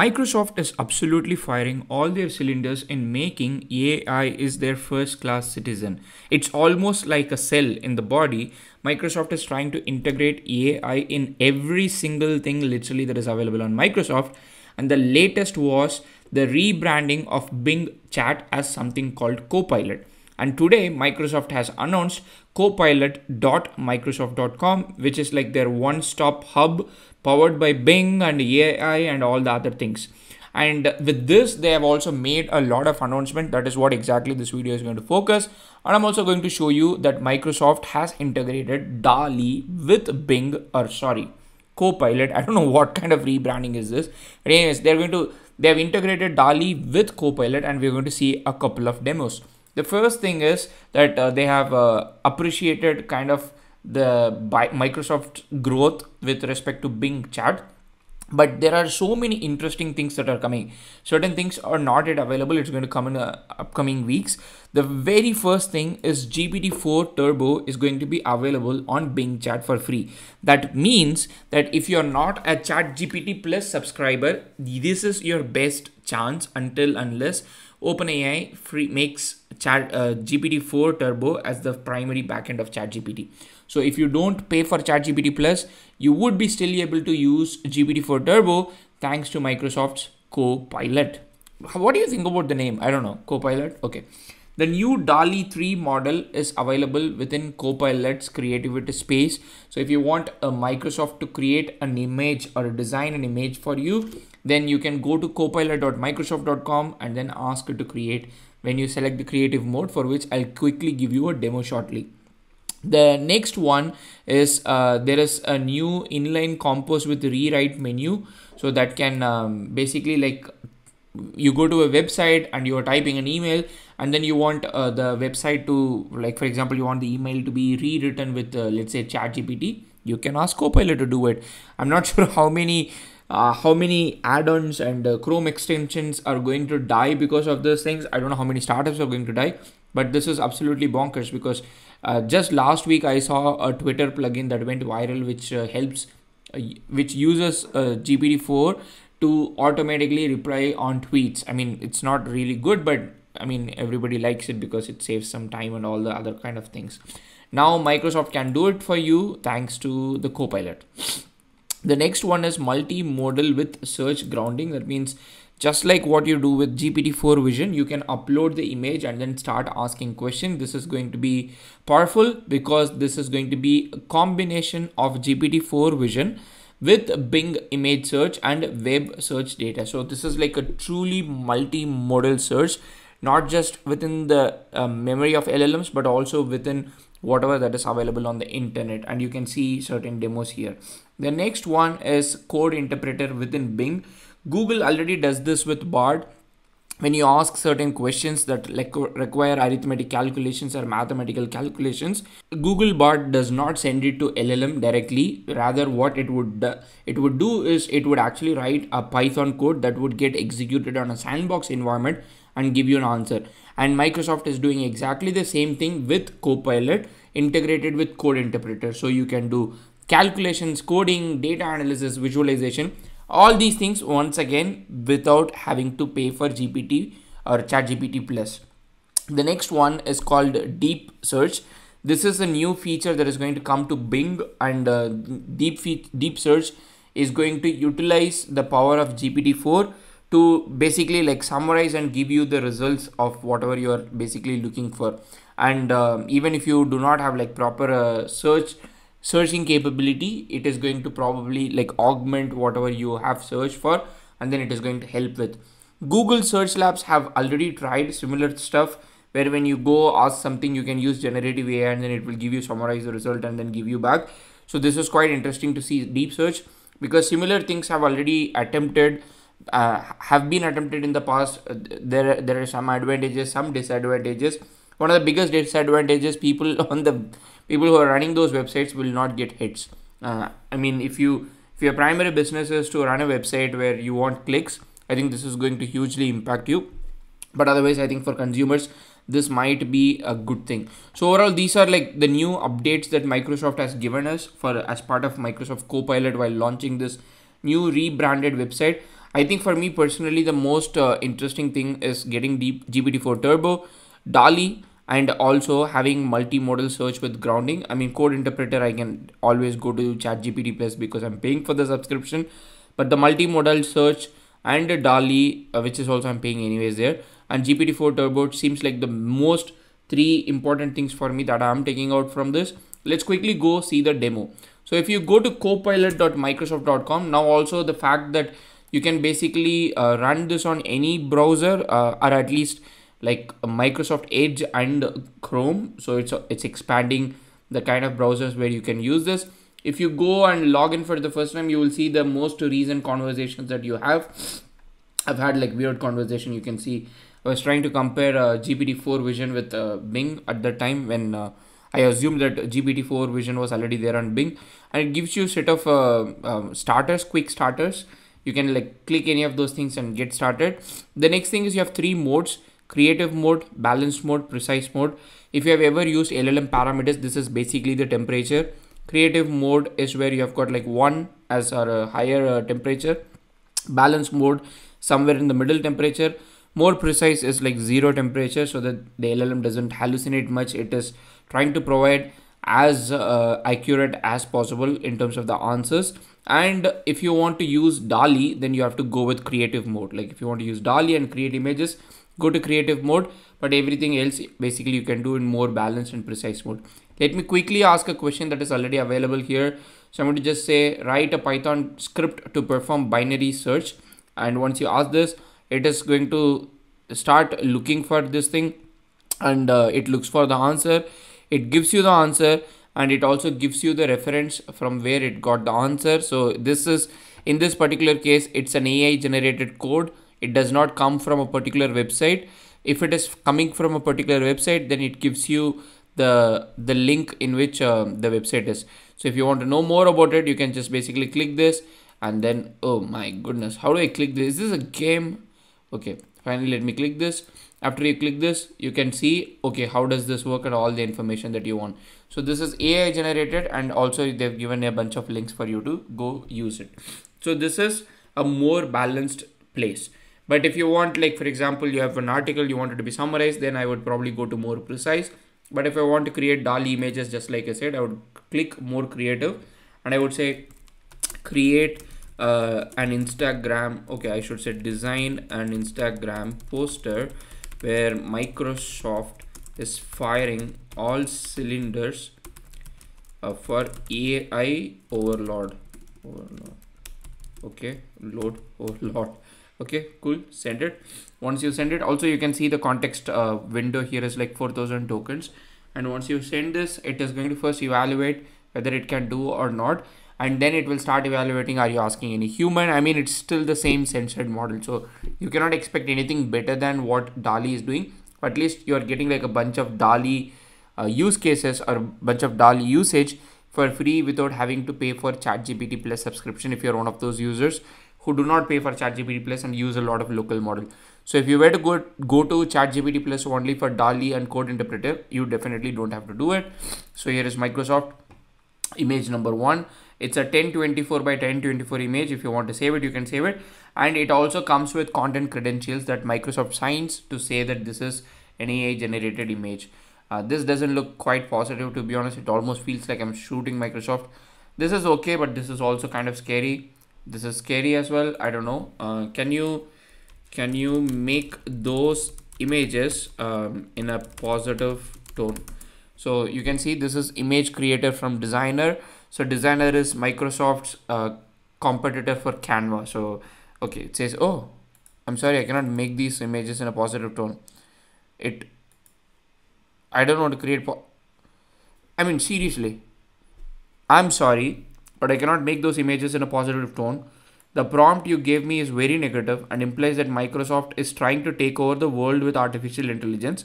Microsoft is absolutely firing all their cylinders in making AI is their first class citizen. It's almost like a cell in the body. Microsoft is trying to integrate AI in every single thing literally that is available on Microsoft. And the latest was the rebranding of Bing Chat as something called Copilot. And today, Microsoft has announced copilot.microsoft.com, which is like their one stop hub powered by Bing and AI and all the other things. And with this, they have also made a lot of announcement. That is what exactly this video is going to focus. And I'm also going to show you that Microsoft has integrated DALL-E with Bing, or sorry, Copilot. I don't know what kind of rebranding is this. But anyways, they're going to, they have integrated DALL-E with Copilot and we're going to see a couple of demos. The first thing is that uh, they have uh, appreciated kind of the by Microsoft growth with respect to Bing Chat. But there are so many interesting things that are coming. Certain things are not yet available. It's going to come in uh, upcoming weeks. The very first thing is GPT-4 Turbo is going to be available on Bing Chat for free. That means that if you're not a Chat GPT Plus subscriber, this is your best chance until unless OpenAI free makes Chat uh, GPT-4 Turbo as the primary backend of ChatGPT. So if you don't pay for ChatGPT Plus, you would be still able to use GPT-4 Turbo thanks to Microsoft's Copilot. What do you think about the name? I don't know. Copilot. Okay. The new DALL-E 3 model is available within Copilot's creativity space. So if you want a Microsoft to create an image or design an image for you, then you can go to copilot.microsoft.com and then ask it to create when you select the creative mode for which I'll quickly give you a demo shortly. The next one is uh, there is a new inline compose with rewrite menu so that can um, basically like you go to a website and you are typing an email and then you want uh, the website to like for example you want the email to be rewritten with uh, let's say chat gpt you can ask copilot to do it. I'm not sure how many uh, how many add-ons and uh, chrome extensions are going to die because of those things. I don't know how many startups are going to die but this is absolutely bonkers because uh, just last week i saw a twitter plugin that went viral which uh, helps which uses uh, gpt-4 to automatically reply on tweets i mean it's not really good but i mean everybody likes it because it saves some time and all the other kind of things now microsoft can do it for you thanks to the copilot the next one is multimodal with search grounding. That means just like what you do with GPT-4 Vision, you can upload the image and then start asking questions. This is going to be powerful because this is going to be a combination of GPT-4 Vision with Bing image search and web search data. So this is like a truly multimodal search, not just within the uh, memory of LLMs, but also within whatever that is available on the internet. And you can see certain demos here. The next one is code interpreter within bing. Google already does this with bard when you ask certain questions that require arithmetic calculations or mathematical calculations google bard does not send it to llm directly. Rather what it would it would do is it would actually write a python code that would get executed on a sandbox environment and give you an answer. And Microsoft is doing exactly the same thing with Copilot integrated with code interpreter. So you can do calculations, coding, data analysis, visualization, all these things once again without having to pay for GPT or ChatGPT plus. The next one is called Deep Search. This is a new feature that is going to come to Bing and uh, Deep Deep Search is going to utilize the power of GPT-4 to basically like summarize and give you the results of whatever you are basically looking for and uh, even if you do not have like proper uh, search searching capability it is going to probably like augment whatever you have searched for and then it is going to help with. Google search labs have already tried similar stuff where when you go ask something you can use generative ai and then it will give you summarize the result and then give you back. So this is quite interesting to see deep search because similar things have already attempted uh, have been attempted in the past. Uh, there there are some advantages some disadvantages. One of the biggest disadvantages people on the people who are running those websites will not get hits. Uh, i mean if you if your primary business is to run a website where you want clicks i think this is going to hugely impact you. But otherwise i think for consumers this might be a good thing. So overall these are like the new updates that microsoft has given us for as part of microsoft copilot while launching this new rebranded website. I think for me personally, the most uh, interesting thing is getting Deep GPT-4 Turbo, DALL-E, and also having multimodal search with grounding. I mean, code interpreter, I can always go to ChatGPT Plus because I'm paying for the subscription, but the multimodal search and DALL-E, uh, which is also I'm paying anyways there, and GPT-4 Turbo seems like the most three important things for me that I'm taking out from this. Let's quickly go see the demo. So if you go to copilot.microsoft.com, now also the fact that you can basically uh, run this on any browser uh, or at least like Microsoft Edge and Chrome. So it's it's expanding the kind of browsers where you can use this. If you go and log in for the first time, you will see the most recent conversations that you have. I've had like weird conversation. You can see I was trying to compare uh, GPT-4 Vision with uh, Bing at the time when uh, I assumed that GPT-4 Vision was already there on Bing, and it gives you a set of uh, um, starters, quick starters. You can like click any of those things and get started. The next thing is you have three modes: creative mode, balanced mode, precise mode. If you have ever used LLM parameters, this is basically the temperature. Creative mode is where you have got like one as a higher uh, temperature. Balanced mode somewhere in the middle temperature more precise is like zero temperature so that the LLM doesn't hallucinate much. It is trying to provide as uh, accurate as possible in terms of the answers. And if you want to use DALL-E, then you have to go with creative mode. Like if you want to use DALL-E and create images, go to creative mode. But everything else, basically you can do in more balanced and precise mode. Let me quickly ask a question that is already available here. So I'm going to just say, write a Python script to perform binary search. And once you ask this, it is going to start looking for this thing and uh, it looks for the answer it gives you the answer and it also gives you the reference from where it got the answer so this is in this particular case it's an ai generated code it does not come from a particular website. If it is coming from a particular website then it gives you the the link in which uh, the website is. So if you want to know more about it you can just basically click this and then oh my goodness how do i click this? Is this a game? Okay finally let me click this. After you click this you can see okay how does this work and all the information that you want. So this is ai generated and also they've given a bunch of links for you to go use it. So this is a more balanced place but if you want like for example you have an article you want it to be summarized then i would probably go to more precise. But if i want to create DALL-E images just like i said i would click more creative. And i would say create uh, an Instagram okay I should say design an Instagram poster where Microsoft is firing all cylinders uh, for AI overload. Overload. Okay load overload okay cool. Send it. Once you send it also you can see the context uh, window here is like 4000 tokens. And once you send this it is going to first evaluate whether it can do or not. And then it will start evaluating are you asking any human? I mean it's still the same censored model. So you cannot expect anything better than what DALL-E is doing. But at least you are getting like a bunch of DALL-E uh, use cases or a bunch of DALL-E usage for free without having to pay for ChatGPT Plus subscription if you're one of those users who do not pay for ChatGPT Plus and use a lot of local model. So if you were to go go to ChatGPT Plus only for DALL-E and code interpreter, you definitely don't have to do it. So here is Microsoft image number one. It's a 1024 by 1024 image. If you want to save it you can save it. And it also comes with content credentials that microsoft signs to say that this is an ai generated image. Uh, this doesn't look quite positive to be honest. It almost feels like i'm shooting microsoft. This is okay but this is also kind of scary this is scary as well i don't know. Uh, can you can you make those images um, in a positive tone? So you can see this is image creator from designer. So designer is microsoft's uh, competitor for canva. So okay it says oh i'm sorry i cannot make these images in a positive tone. It i don't want to create i mean seriously. I'm sorry but i cannot make those images in a positive tone the prompt you gave me is very negative and implies that microsoft is trying to take over the world with artificial intelligence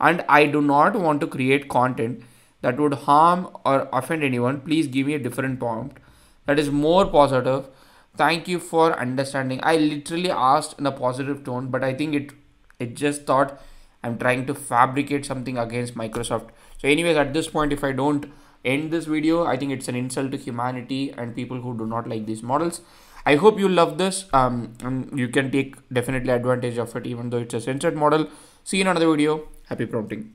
and i do not want to create content that would harm or offend anyone, please give me a different prompt that is more positive. Thank you for understanding. I literally asked in a positive tone, but I think it it just thought I'm trying to fabricate something against Microsoft. So anyways, at this point, if I don't end this video, I think it's an insult to humanity and people who do not like these models. I hope you love this. Um, you can take definitely advantage of it, even though it's a censored model. See you in another video. Happy prompting.